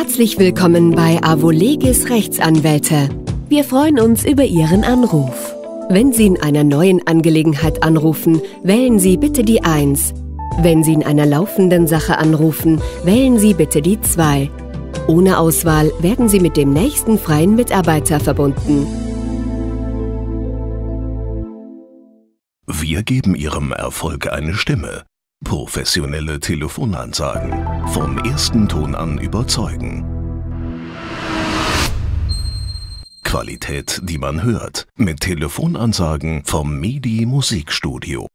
Herzlich willkommen bei Avolegis Rechtsanwälte. Wir freuen uns über Ihren Anruf. Wenn Sie in einer neuen Angelegenheit anrufen, wählen Sie bitte die 1. Wenn Sie in einer laufenden Sache anrufen, wählen Sie bitte die 2. Ohne Auswahl werden Sie mit dem nächsten freien Mitarbeiter verbunden. Wir geben Ihrem Erfolg eine Stimme. Professionelle Telefonansagen. Vom ersten Ton an überzeugen. Qualität, die man hört. Mit Telefonansagen vom MIDI Musikstudio.